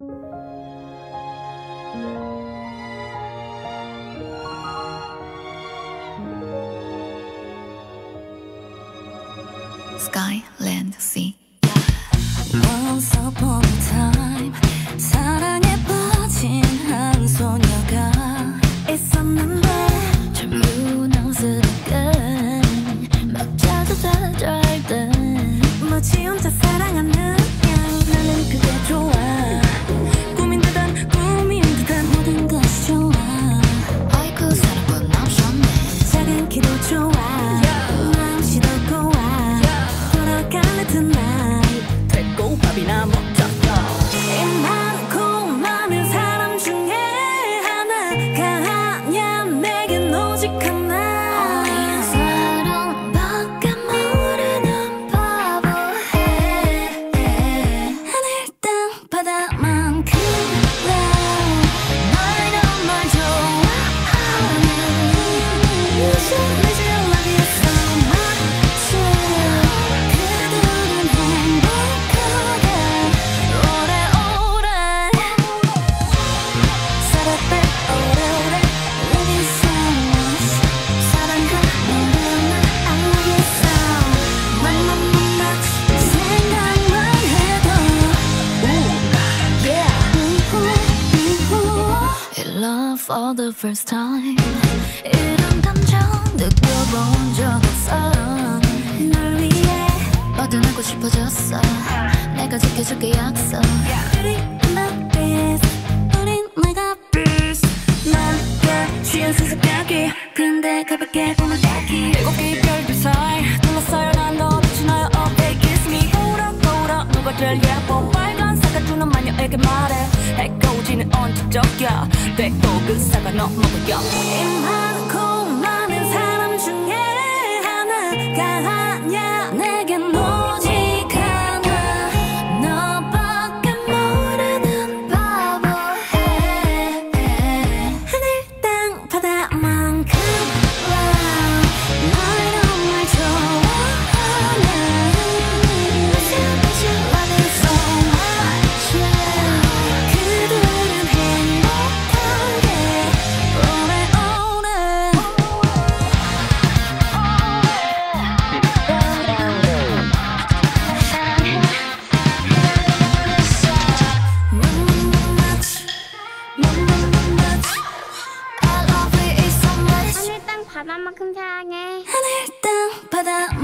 Sky, land, sea. Once upon a time, 한 소녀가 怕的 for the first time. 이런 감정 느껴본 적 없어. 널 위해 뻗어나고 싶어졌어. 내가 지켜줄게 약속. yeah. 나에게 말해. 해코지는 언제적이야. 내 고급사가 너 먹어요. 입만 바다만큼 사랑해. 하늘 땅 바다